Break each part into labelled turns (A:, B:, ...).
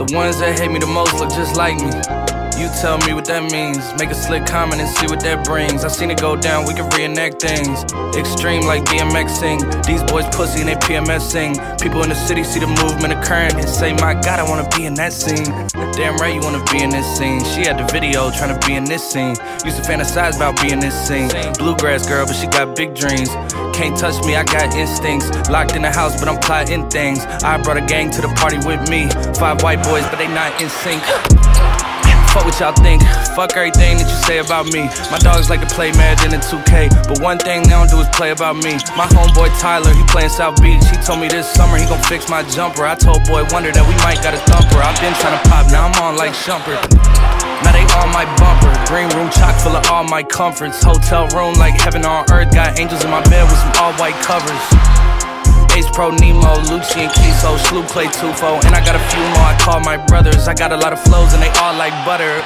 A: The ones that hate me the most look just like me. You tell me what that means. Make a slick comment and see what that brings. I seen it go down, we can reenact things. Extreme like BMXing. These boys pussy and they PMSing. People in the city see the movement occurring and say, My God, I wanna be in that scene. Damn right, you wanna be in this scene. She had the video trying to be in this scene. Used to fantasize about being this scene. Bluegrass girl, but she got big dreams. Can't touch me, I got instincts. Locked in the house, but I'm plotting things. I brought a gang to the party with me. Five white boys, but they not in sync. Fuck what y'all think. Fuck everything that you say about me. My dogs like to play Madden and 2K, but one thing they don't do is play about me. My homeboy Tyler, he playing South Beach. He told me this summer he gon' fix my jumper. I told Boy Wonder that we might got a thumper. I've been trying to pop, now I'm on like Shumpert. Now they on my bumper. Green room chock full of all my comforts. Hotel room like heaven on earth. Got angels in my bed with some all white covers. Ace Pro Nemo, Lucci and Kiso, Sloop Clay Tufo, and I got a few more I call my brothers. I got a lot of flows and they all like butter.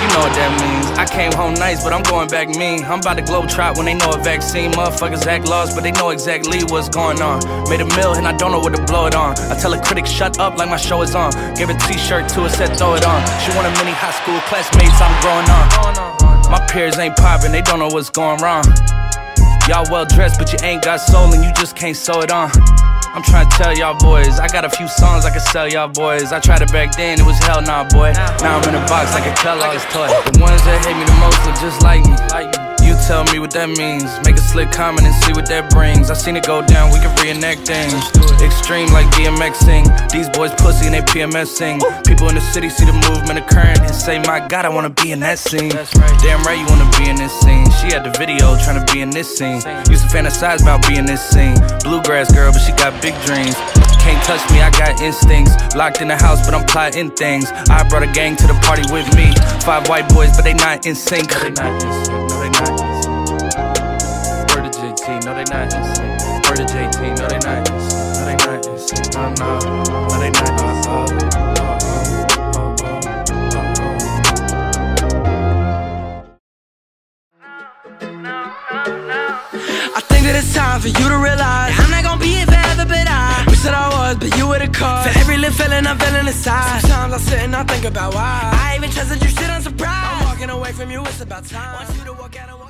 A: You know what that means. I came home nice, but I'm going back mean. I'm about to globe trot when they know a vaccine. Motherfuckers act lost, but they know exactly what's going on. Made a mill and I don't know what to blow it on. I tell a critic, shut up like my show is on. Gave a t-shirt to her, said throw it on. She want a mini high school classmates, I'm growing on. My peers ain't popping, they don't know what's going wrong. Y'all well dressed, but you ain't got soul and you just can't sew it on. I'm trying to tell y'all boys, I got a few songs I can sell y'all boys. I tried it back then, it was hell nah, boy. Now I'm in a box I can tell, like a Kellogg's toy. The ones that hate me the most look just like me. Tell me what that means. Make a slick comment and see what that brings. I seen it go down, we can reenact things. Extreme like BMXing. These boys pussy and they PMSing. People in the city see the movement occurring and say, My God, I wanna be in that scene. Damn right, you wanna be in this scene. She had the video trying to be in this scene. Used to fantasize about being this scene. Bluegrass girl, but she got big dreams. Can't touch me, I got instincts. Locked in the house, but I'm plotting things. I brought a gang to the party with me. Five white boys, but they not in sync. No, they not. Word to JT, no, they not. No, they not. No, no, no, they not
B: think that it's time for you to realize I'm not gonna be here forever, but I wish that I was, but you were the cause. For every little feeling I'm feeling inside. Sometimes I sit and I think about why I even trusted you, shit, I'm surprised. I'm walking away from you, it's about time. Want you to walk out and walk